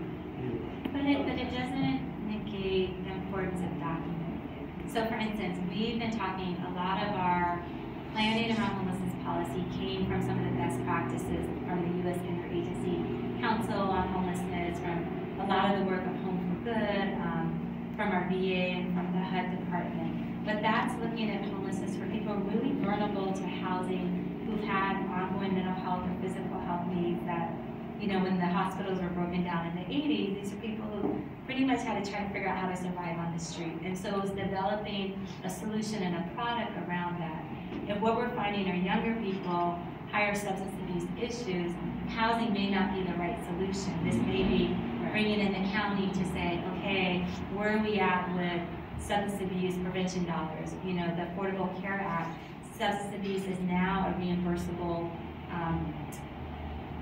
But it, but it doesn't negate the importance of documenting. So for instance, we've been talking, a lot of our planning around homelessness policy came from some of the best practices from the U.S. Interagency Council on Homelessness, from a lot of the work of Home for Good, um, from our VA and from the HUD department. But that's looking at homelessness for people really vulnerable to housing, who've had ongoing mental health or physical health needs that, you know, when the hospitals were broken down in the eighties, these are people who pretty much had to try to figure out how to survive on the street. And so it was developing a solution and a product around that. And what we're finding are younger people, higher substance abuse issues, housing may not be the right solution. This may be bringing in the county to say, okay, where are we at with substance abuse prevention dollars? You know, the Affordable Care Act, substance abuse is now a reimbursable, um,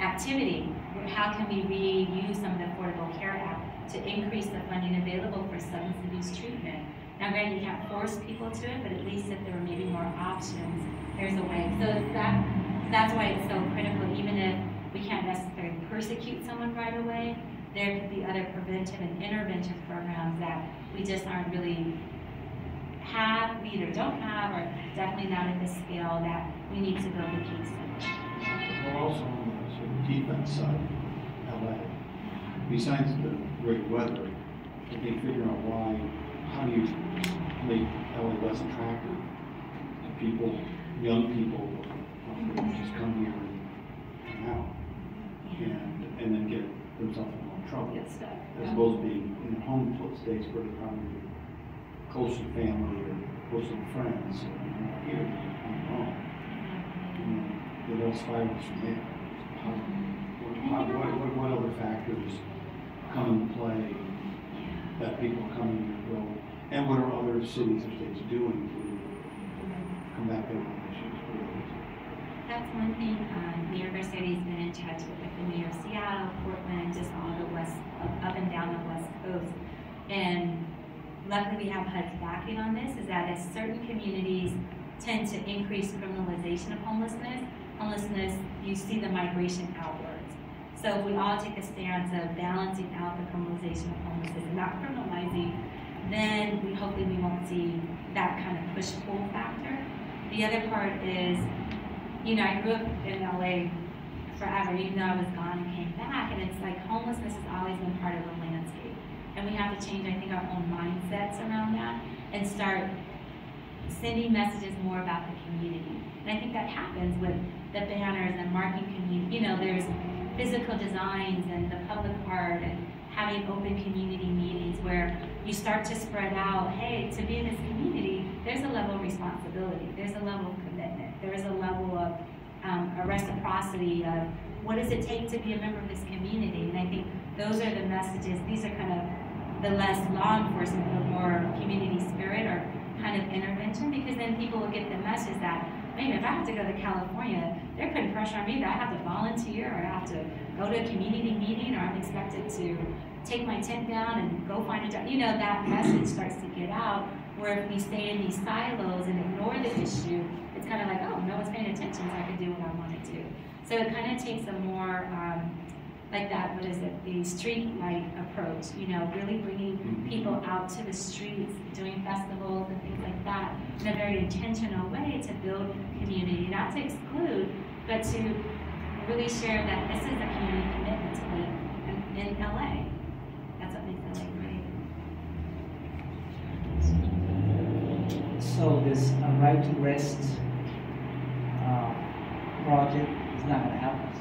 activity. How can we reuse some of the Affordable Care Act to increase the funding available for substance abuse treatment? Now, granted, you can't force people to it, but at least if there were maybe more options, there's a way. So that, that's why it's so critical, even if we can't necessarily persecute someone right away, there could be other preventive and intervention programs that we just aren't really have, we either don't have, or definitely not at the scale that we need to build the case. We're also on the sort of defense side, LA. Besides the great weather, I think figuring out why, how do you make LA less attractive to people, young people, just come here and hang out and, and then get themselves in more trouble. Get stuck. As opposed to being in home states where they're probably close to family or close to friends, or you know, here, own. And It all spirals from there. How, how, what, what, what other factors come into play that people come in and go, and what are other cities or states doing to combat their issues? That's one thing, um, the university's been in touch with like the mayor of Seattle, Portland, just all the west, up and down the west coast. And luckily we have HUD's backing on this, is that as certain communities tend to increase criminalization of homelessness, homelessness, you see the migration outwards. So if we all take a stance of balancing out the criminalization of homelessness and not criminalizing, then we hopefully we won't see that kind of push-pull factor. The other part is, you know, I grew up in LA forever, even though I was gone and came back, and it's like homelessness has always been part of the landscape. And we have to change, I think, our own mindsets around that and start sending messages more about the community. And I think that happens with the banners and marketing community, you know, there's physical designs and the public art and having open community meetings where you start to spread out, hey, to be in this community, there's a level of responsibility, there's a level of commitment, there is a level of um, a reciprocity of what does it take to be a member of this community? And I think those are the messages, these are kind of the less law enforcement, the more community spirit or kind of intervention, because then people will get the message that, man, if I have to go to California, they're putting pressure on me that I have to volunteer or I have to go to a community meeting or I'm expected to take my tent down and go find a job. You know, that message starts to get out where if we stay in these silos and ignore the issue, it's kind of like, oh, no one's paying attention, so I can do what I want to do. So it kind of takes a more, um, like that, what is it, the street light approach, you know, really bringing people out to the streets, doing festivals and things like that in a very intentional way to build community, not to exclude, but to really share that this is a community commitment to live in, in LA. That's what makes LA great. So this uh, right to rest uh, project is not gonna help us.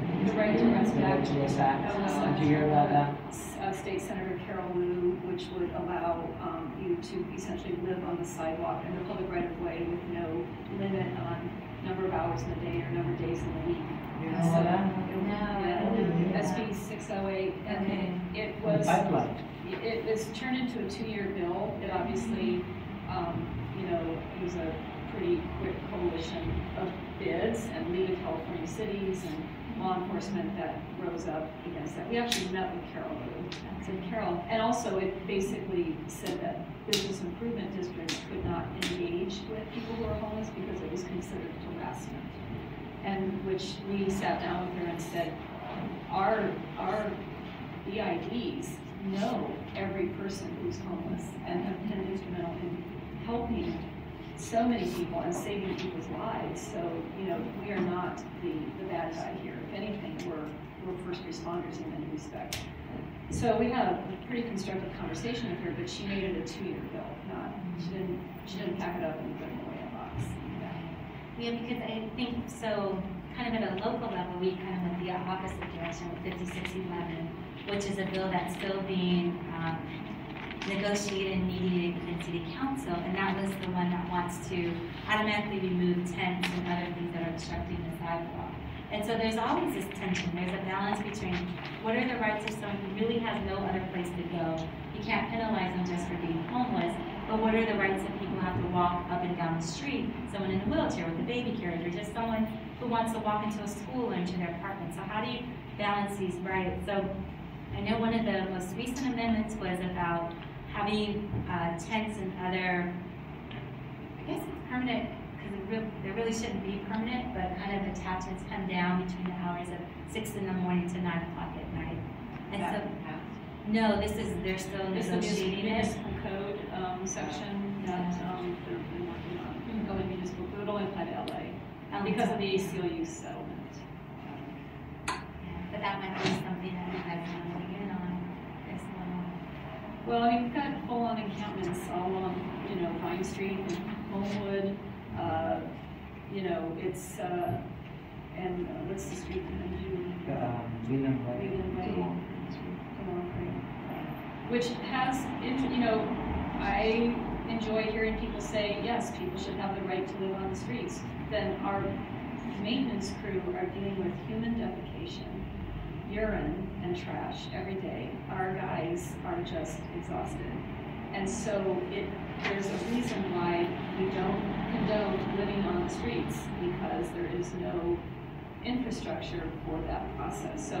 The right to rest The right act. to rest act, uh, did you hear about that? uh, State Senator Carol Liu, which would allow um, you to essentially live on the sidewalk in the public right of way with no limit on number of hours in the day or number of days in the week. You know about that? Yeah, Yeah. SB six oh eight, Okay. and it The was, pipeline. it was turned into a two-year bill. It obviously, um, you know, it was a pretty quick coalition of bids and League of California Cities and law enforcement that rose up against that. We actually met with Carol Liu. So Carol, and also it basically said that business improvement districts could not engage with people who are homeless because it was considered harassment. And which we sat down with her and said, our, our BIDs know every person who's homeless and have been instrumental in helping so many people and saving people's lives. So, you know, we are not the, the bad guy here. If anything, we're, we're first responders in many respects. So we had a pretty constructive conversation with her, but she made it a two-year bill, not, she didn't, she didn't pack it up and put it away in a box. Yeah, because I think so, kind of at a local level, we kind of went the opposite direction with fifty-six eleven, which is a bill that's still being, um, negotiated and mediated within city council, and that was the one that wants to automatically remove tents and other things that are obstructing the sidewalk. And so there's always this tension, there's a balance between what are the rights of someone who really has no other place to go? You can't penalize them just for being homeless, but what are the rights of people who have to walk up and down the street? Someone in a wheelchair with a baby carriage, or just someone who wants to walk into a school or into their apartment. So how do you balance these rights? So I know one of the most recent amendments was about having uh, tents and other, I guess permanent, it really shouldn't be permanent, but kind of attachments come down between the hours of six in the morning to nine o'clock at night. And so, no, this is, they're still This is the negotiating it. municipal code, um, section that, um, they're working on, going municipal, but it'll apply to LA, Um, because of the ACLU settlement. Yeah, But that might be something that you guys want to weigh in on, this one. Well, I mean, we've got full-on encampments all along, you know, Vine Street and Homewood, uh, you know, it's, uh, and uh, what's the street behind you? Um, Wheeling Way. Wheeling Way. Come on, Craig. Which has, you know, I enjoy hearing people say, yes, people should have the right to live on the streets. Then our maintenance crew are dealing with human defecation, urine, and trash every day. Our guys are just exhausted. And so it, there's a reason why we don't condone living on the streets, because there is no infrastructure for that process. So,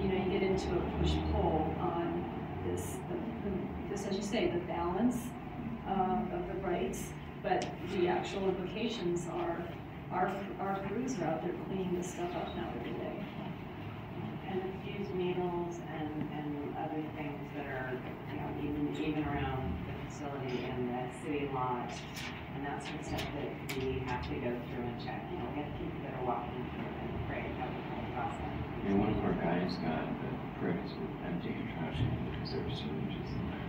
you know, you get into a push-pull on this, the- this, as you say, the balance uh, of the rights, but the actual implications are, our, our crews are out there cleaning this stuff up now every day. And needles and, and other things that are, you know, even, even around the facility and the city lot and that sort of stuff that we have to go through and check. You know, we have people that are walking through and afraid of the whole process. Yeah, one of our guys got the pricks with emptying a trash can because there were syringes in there.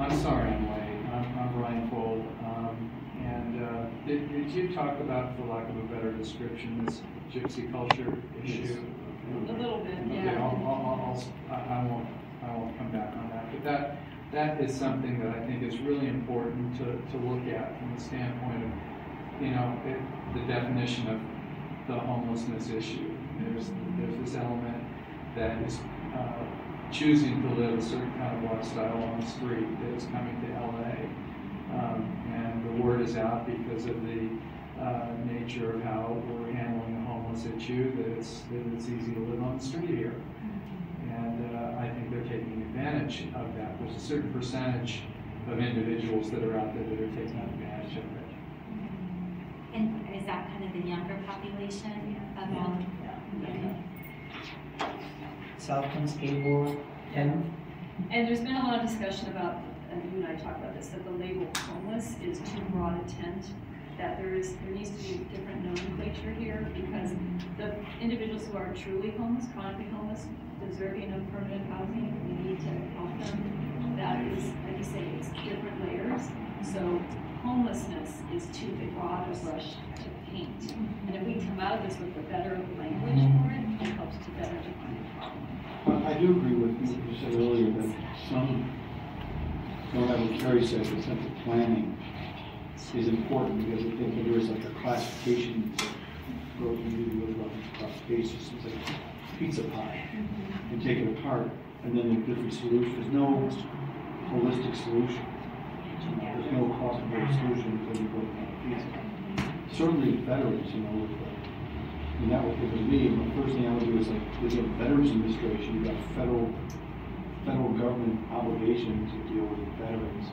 I'm sorry I'm late. I'm, I'm Brian Folb. Um, and, uh, did, did you talk about, for lack of a better description, this gypsy culture issue? A little bit, Okay, yeah. I'll, I'll, I'll, I I won't, I won't come back on that, but that, that is something that I think is really important to, to look at from the standpoint of, you know, it, the definition of the homelessness issue. There's, there's this element that is, uh, choosing to live a certain kind of lifestyle on the street that is coming to LA. Um, and the word is out because of the, uh, nature of how we're handling the homeless issue, that it's, that it's easy to live on the street here. And uh, I think they're taking advantage of that. There's a certain percentage of individuals that are out there that are taking advantage of it. And is that kind of the younger population of all? Southland Skateboard, Tim? And there's been a lot of discussion about, and you and I talked about this, that the label homeless is too broad a tent, that there is, there needs to be different nomenclature here, because the individuals who are truly homeless, chronically homeless, deserving of permanent housing, we need to help them. That is, like you say, it's different layers, so homelessness is too broad a brush to paint. And if we come out of this with a better language for it, it helps to better define the problem. I I do agree with what you said earlier, that some, no matter what Kerry said, the sense of planning is important, because I think that there is like a classification, growth and you really love classifications, it's like pizza pie, and take it apart, and then the different solutions, there's no holistic solution. There's no cost-effective solution until you go to pizza. Certainly veterans, you know, with, uh, and that would, if it was me, the first thing I would do is like, there's a Veterans Administration, you've got federal, federal government obligation to deal with veterans.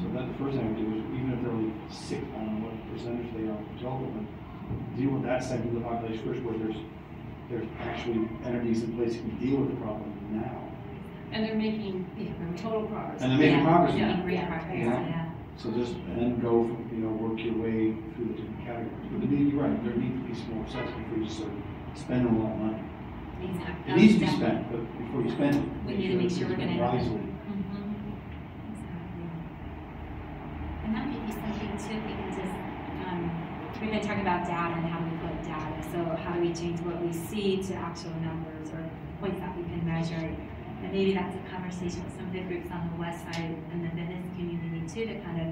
So that, the first thing I would do is, even if they're only sick, I don't know what percentage they are total, but deal with that segment of the population first, where there's, there's actually entities in place that can deal with the problem now. And they're making yeah, total progress. And they're making Yeah. progress. Yeah. Making great progress, Yeah. yeah. So just, and then go, from, you know, work your way through the different categories. But the need, you're right, there needs to be some more steps before you just sort of spend a lot of money. Exactly. It needs to be Exactly. spent, but before you spend it. We need to make sure we're have it. Wisely. Mhm. Exactly. And that may be something too, we can just, um, we've been talking about data and how we collect data. So how do we change what we see to actual numbers or points that we can measure? And maybe that's a conversation with some of the groups on the west side and the Venice community too, to kind of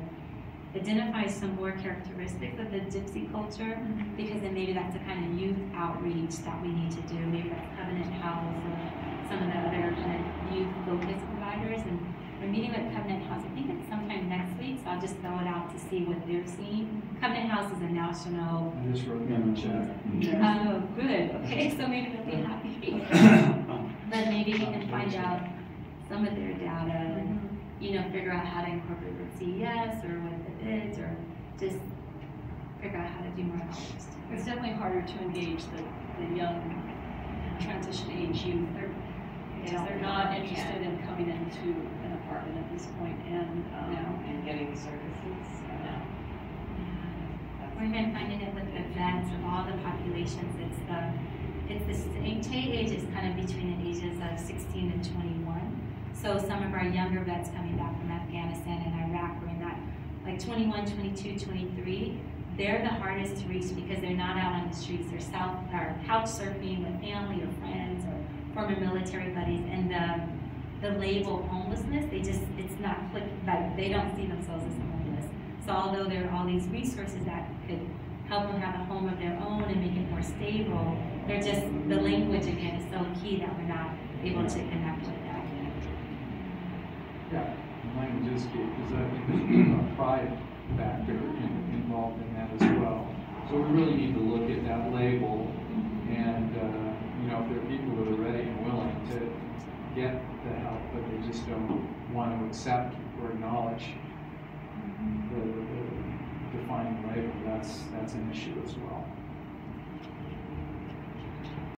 identify some more characteristics of the gypsy culture, mm-hmm. because then maybe that's a kind of youth outreach that we need to do. Maybe that's Covenant House or some of the other kind of youth focused providers. And we're meeting with Covenant House, I think it's sometime next week, so I'll just throw it out to see what they're seeing. Covenant House is a national, I just wrote down the chat. oh, good, okay, so maybe they'll be happy. But maybe we can find out some of their data and, you know, figure out how to incorporate with CES or with the bids or just figure out how to do more outreach. It's definitely harder to engage the, the young transition age youth. They're, because they're not interested in coming into an apartment at this point and, um, No, and getting services, no. We've been finding it with the vets of all the populations, it's the, it's the same, age is kind of between the ages of sixteen and twenty-one. So some of our younger vets coming back from Afghanistan and Iraq were in that, like 21, 22, 23. They're the hardest to reach because they're not out on the streets, they're south, or couch surfing with family or friends or former military buddies. And the, the label homelessness, they just, it's not click, like, they don't see themselves as homeless. So although there are all these resources that could help them have a home of their own and make it more stable, they're just, the language again is so key that we're not able to connect with. Yeah, language is key, because I think there's a pride factor in- involved in that as well. So we really need to look at that label, and, uh, you know, if there are people that are ready and willing to get the help, but they just don't want to accept or acknowledge the, the defining label, that's, that's an issue as well.